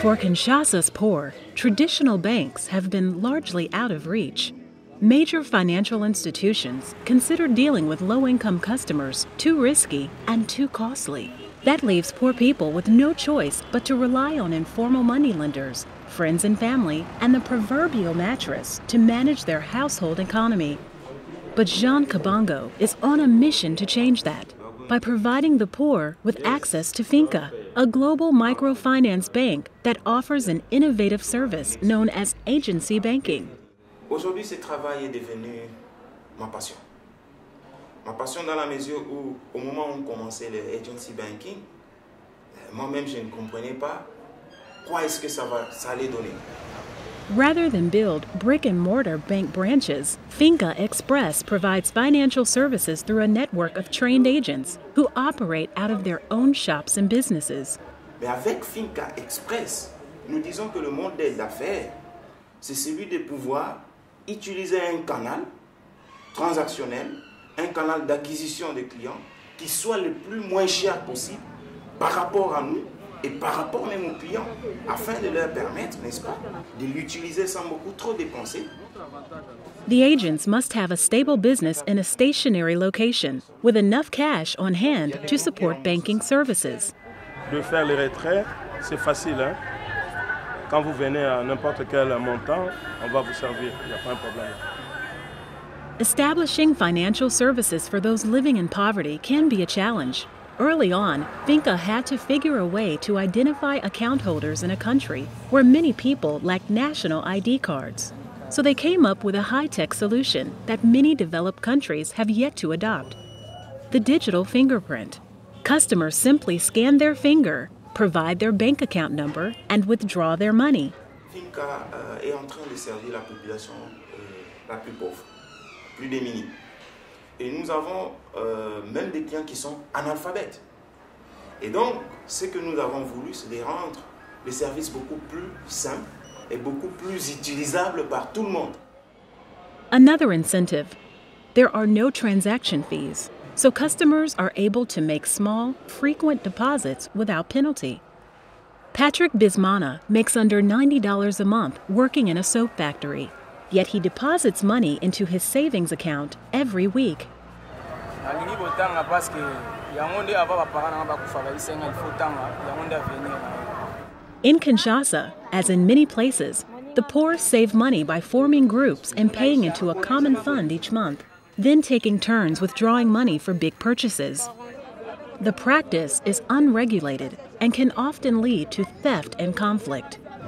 For Kinshasa's poor, traditional banks have been largely out of reach. Major financial institutions consider dealing with low income customers too risky and too costly. That leaves poor people with no choice but to rely on informal moneylenders, friends and family, and the proverbial mattress to manage their household economy. But Jean Kabongo is on a mission to change that by providing the poor with access to Finca, a global microfinance bank that offers an innovative service known as agency banking. Aujourd'hui, ce travail est devenu ma passion. Ma passion dans la mesure où, au moment où on commençait le agency banking, euh, moi-même, je ne comprenais pas quoi est-ce que ça, va, ça allait donner. Rather than build brick and mortar bank branches, Finca Express provides financial services through a network of trained agents who operate out of their own shops and businesses. Mais avec Finca Express, nous disons que le modèle d'affaires, c'est celui de pouvoir utiliser un canal transactionnel, un canal d'acquisition de clients qui soit le plus moins cher possible par rapport à nous et par rapport même aux clients, afin de leur permettre, n'est-ce pas, de l'utiliser sans beaucoup trop dépenser. The agents must have a stable business in a stationary location with enough cash on hand to support banking services. De faire les retraits, c'est facile. Hein? Quand vous venez à n'importe quel montant, on va vous servir. Il n'y a pas un problème. Establishing financial services for those living in poverty can be a challenge. Early on, Finca had to figure a way to identify account holders in a country where many people lacked national ID cards. So they came up with a high tech solution that many developed countries have yet to adopt the digital fingerprint. Customers simply scan their finger, provide their bank account number, and withdraw their money. Finca euh, est en train de servir la population euh, la plus pauvre, plus démunie. Et nous avons euh, même des clients qui sont analphabètes. Et donc, ce que nous avons voulu, c'est de rendre le service beaucoup plus simple et beaucoup plus utilisable par tout le monde. Another incentive there are no transaction fees, so customers are able to make small, frequent deposits without penalty. Patrick Bismana makes under $90 a month working in a soap factory. Yet he deposits money into his savings account every week. nalingi kotanga parceke yango nde ava bapara nanga bakufa bayisenga ilfo tanga yango nde avenir na ye In Kinshasa, as in many places, the poor save money by forming groups and paying into a common fund each month, then taking turns withdrawing money for big purchases. The practice is unregulated and can often lead to theft and conflict.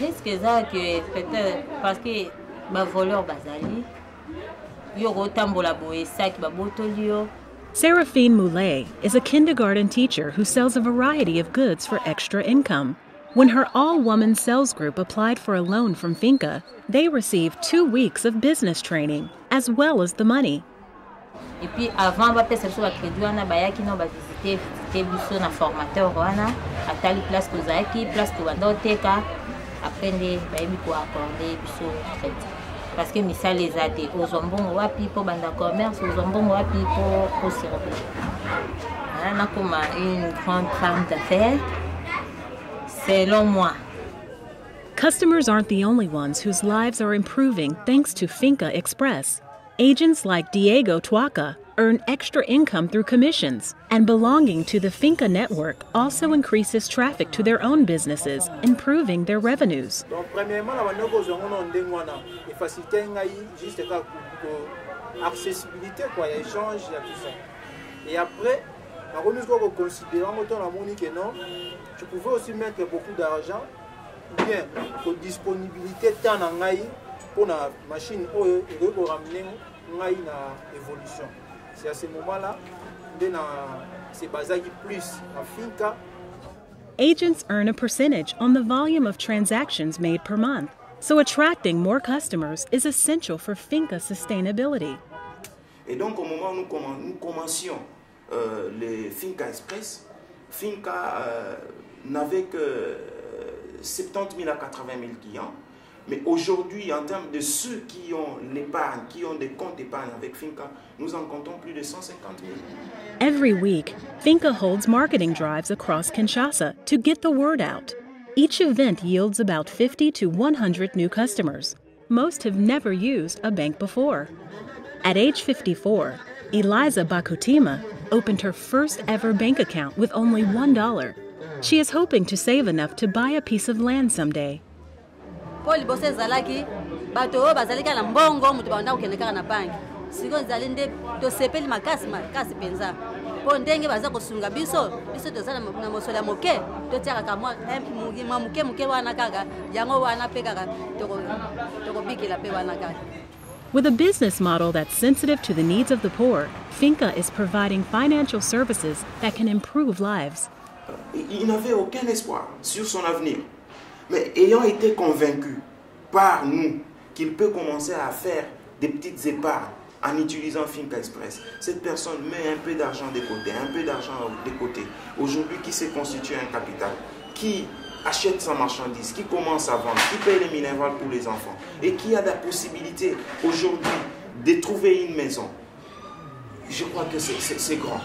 risque eza ke peut-être parce que bavoleur bazali yo kotambola boye esaki babotoli yo Seraphine Moulet is a kindergarten teacher who sells a variety of goods for extra income. When her all woman sales group applied for a loan from Finca, they received two weeks of business training as well as the money. epuis avant bapesa biso bacrédit wana bayaki nao bavisite visite biso na formateur wana atali place kozalaki place kobanda oteka crédit parce que une grande femme d'affaires selon moi. Customers aren't the only ones whose lives are improving thanks to Finca Express. Agents like Diego Tuaca earn extra income through commissions, and belonging to the Finca network also increases traffic to their own businesses, improving their revenues. C'est à ce moment là nde sebazaki plus na finka Agents earn a percentage on the volume of transactions made per month, So attracting more customers is essential for Finca sustainability. Et donc, au moment où nous, commen- nous commencions euh, les Finca Express, Finca euh, n'avait que euh, 70 000 à 80 000 clients. Mais aujourd'hui, en termes de ceux qui ont l'épargne, qui ont des comptes d'épargne avec Finca, nous en comptons plus de 150 000. Every week, Finca holds marketing drives across Kinshasa to get the word out. Each event yields about 50 to 100 new customers. Most have never used a bank before. At age 54, Eliza Bakutima opened her first ever bank account with only $1. She is hoping to save enough to buy a piece of land someday. Mpo liboso ezalaki bato oyo bazali kaka na mbongo moto banda kokende kaka na banke sikoyo ezali nde tosepeli makasi makasi mpenza mpo ndenge baza kosunga biso biso toza na na mosolo ya moke totia kaka mwa eh, mu- mwa moke moke wana kaka yango wana mpe kaka toko- tokobikela mpe wana kaka With a business model that's sensitive to the needs of the poor, Finca is providing financial services that can improve lives. Il il n'avait aucun espoir sur son avenir. Mais ayant été convaincu par nous qu'il peut commencer à faire des petites épargnes en utilisant Finca Express, cette personne met un peu d'argent de côté, un peu d'argent de côté. Aujourd'hui, qui s'est constitué un capital, qui achète sa marchandise, qui commence à vendre, qui paye les minerales pour les enfants et qui a la possibilité aujourd'hui de trouver une maison, je crois que c'est grand.